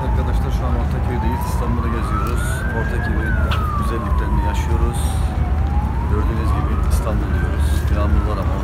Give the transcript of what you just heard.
Evet arkadaşlar şu an Ortaköy'deyiz. İstanbul'u geziyoruz. Ortaköy'ün güzelliklerini yaşıyoruz. Gördüğünüz gibi İstanbul diyoruz. Yağmur ama